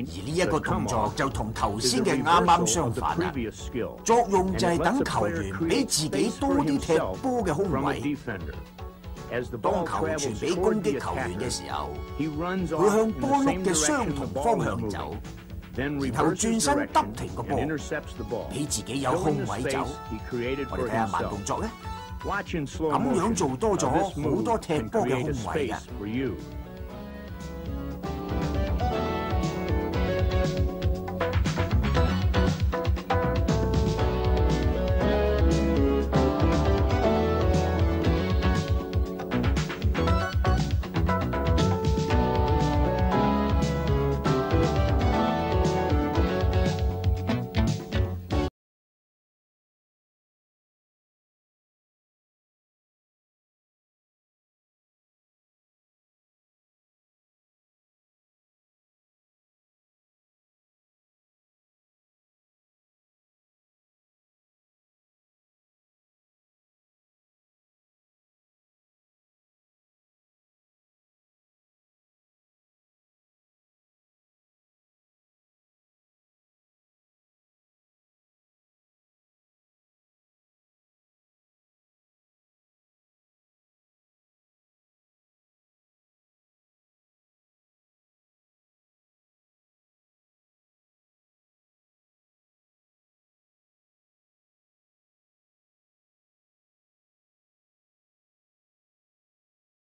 而呢一個動作就同頭先嘅啱啱相反啦。作用就係等球員俾自己多啲踢波嘅空位。當球傳俾攻擊球員嘅時候，會向波碌嘅相同方向走，然後轉身得停個波，俾自己有空位走。我哋睇下慢動作咧，咁樣做多咗好多踢波嘅空位嘅。